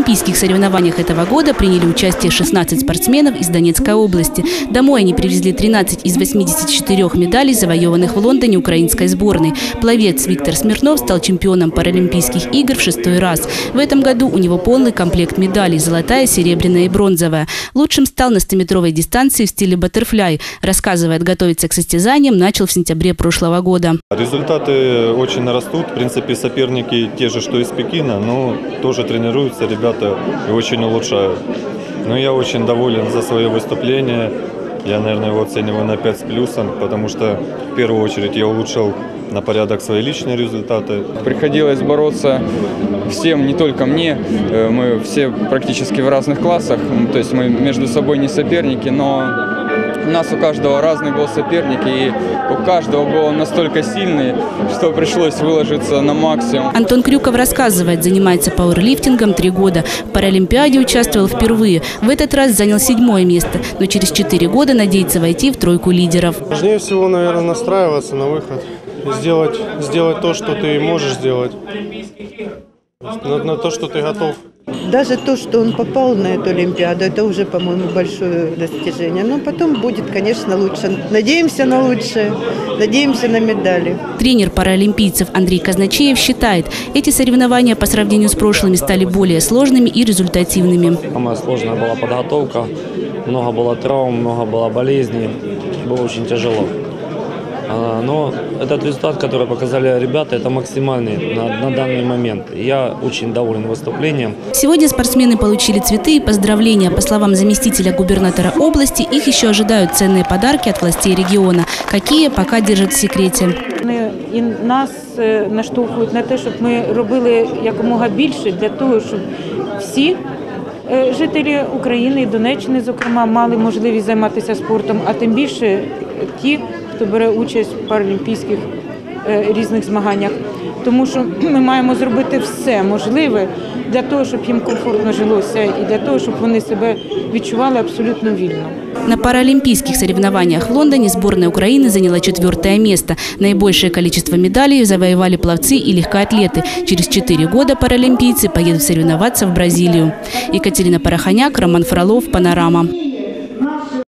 паралимпийских соревнованиях этого года приняли участие 16 спортсменов из Донецкой области. Домой они привезли 13 из 84 медалей, завоеванных в Лондоне украинской сборной. Пловец Виктор Смирнов стал чемпионом Паралимпийских игр в шестой раз. В этом году у него полный комплект медалей – золотая, серебряная и бронзовая. Лучшим стал на 100-метровой дистанции в стиле баттерфляй. Рассказывает, готовиться к состязаниям начал в сентябре прошлого года. Результаты очень растут. В принципе, соперники те же, что из Пекина, но тоже тренируются ребята и очень улучшают. Но я очень доволен за свое выступление. Я, наверное, его оцениваю на 5 с плюсом, потому что в первую очередь я улучшил на порядок свои личные результаты. Приходилось бороться всем, не только мне. Э, Мы все практически в разных классах, то есть мы между собой не соперники, но у нас у каждого разный был соперник, и у каждого был он настолько сильный, что пришлось выложиться на максимум. Антон Крюков рассказывает, занимается пауэрлифтингом три года. В Паралимпиаде участвовал впервые. В этот раз занял седьмое место, но через четыре года надеется войти в тройку лидеров. Важнее всего, наверное, настраиваться на выход. Сделать, сделать то, что ты можешь сделать. На, на то, что ты готов. Даже то, что он попал на эту Олимпиаду, это уже, по-моему, большое достижение. Но потом будет, конечно, лучше. Надеемся на лучшее, надеемся на медали. Тренер паралимпийцев Андрей Казначеев считает, эти соревнования по сравнению с прошлыми стали более сложными и результативными. Самая сложная была подготовка, много было травм, много было болезней, было очень тяжело. А, Но этот результат, который показали ребята, это максимальный на, на данный момент. Я очень доволен выступлением. Сегодня спортсмены получили цветы и поздравления. По словам заместителя губернатора области, их еще ожидают ценные подарки от властей региона. Какие, пока держат в секрете. Вони і нас е, наштовхують на те, щоб ми робили якомога більше для того, щоб всі е, жителі України і Донеччини, зокрема, мали можливість займатися спортом, а тим більше ті, хто бере участь в паралімпійських е, різних змаганнях. Тому що ми маємо зробити все можливе для того, щоб їм комфортно жилося, і для того, щоб вони себе відчували абсолютно вільно. На паралимпийских соревнованиях в Лондоне сборная Украины заняла четвертое место. Наибольшее количество медалей завоевали пловцы и легкоатлеты. Через четыре года паралимпийцы поедут соревноваться в Бразилию. Екатерина Порохоняк, Роман Фролов, «Панорама».